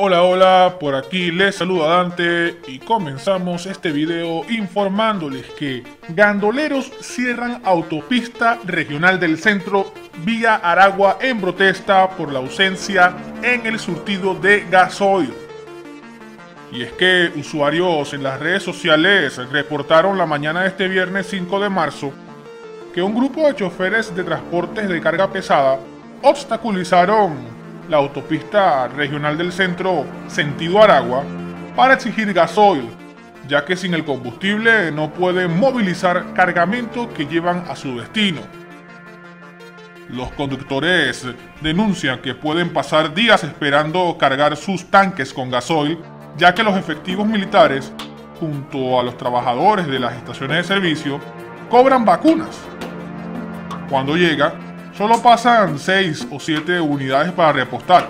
Hola, por aquí les saluda Dante y comenzamos este video informándoles que gandoleros cierran autopista regional del centro vía Aragua en protesta por la ausencia en el surtido de gasoil. Y es que usuarios en las redes sociales reportaron la mañana de este viernes 5 de marzo que un grupo de choferes de transportes de carga pesada obstaculizaron la autopista regional del centro sentido Aragua para exigir gasoil, ya que sin el combustible no pueden movilizar cargamento que llevan a su destino. Los conductores denuncian que pueden pasar días esperando cargar sus tanques con gasoil, ya que los efectivos militares, junto a los trabajadores de las estaciones de servicio, cobran vacunas. Cuando llega, Solo pasan 6 o 7 unidades para repostar.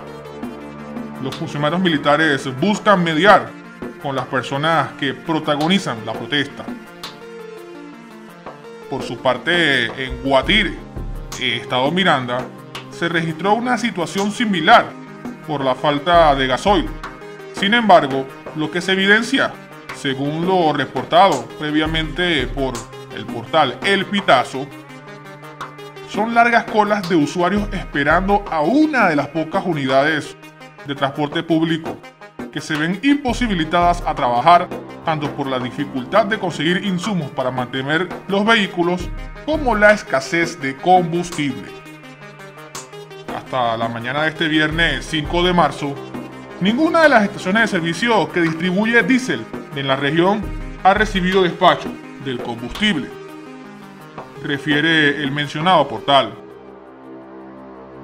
Los funcionarios militares buscan mediar con las personas que protagonizan la protesta. Por su parte, en Guatire, Estado Miranda, se registró una situación similar por la falta de gasoil. Sin embargo, lo que se evidencia, según lo reportado previamente por el portal El Pitazo, son largas colas de usuarios esperando a una de las pocas unidades de transporte público que se ven imposibilitadas a trabajar tanto por la dificultad de conseguir insumos para mantener los vehículos como la escasez de combustible. Hasta la mañana de este viernes 5 de marzo, ninguna de las estaciones de servicio que distribuye diésel en la región ha recibido despacho del combustible refiere el mencionado portal.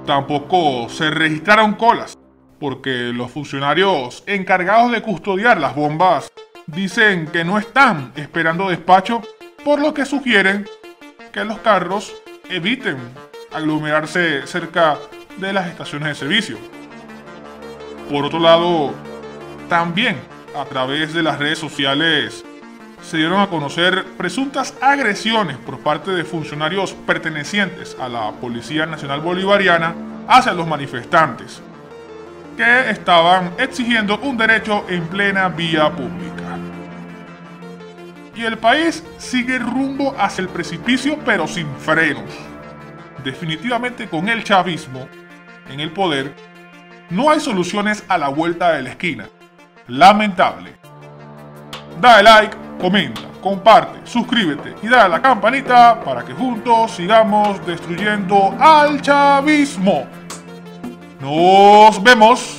Tampoco se registraron colas, porque los funcionarios encargados de custodiar las bombas dicen que no están esperando despacho, por lo que sugieren que los carros eviten aglomerarse cerca de las estaciones de servicio. Por otro lado, también a través de las redes sociales se dieron a conocer presuntas agresiones por parte de funcionarios pertenecientes a la Policía Nacional Bolivariana hacia los manifestantes, que estaban exigiendo un derecho en plena vía pública. Y el país sigue rumbo hacia el precipicio pero sin frenos. Definitivamente con el chavismo en el poder, no hay soluciones a la vuelta de la esquina. Lamentable. Dale like comenta, comparte, suscríbete y dale a la campanita para que juntos sigamos destruyendo al chavismo. Nos vemos.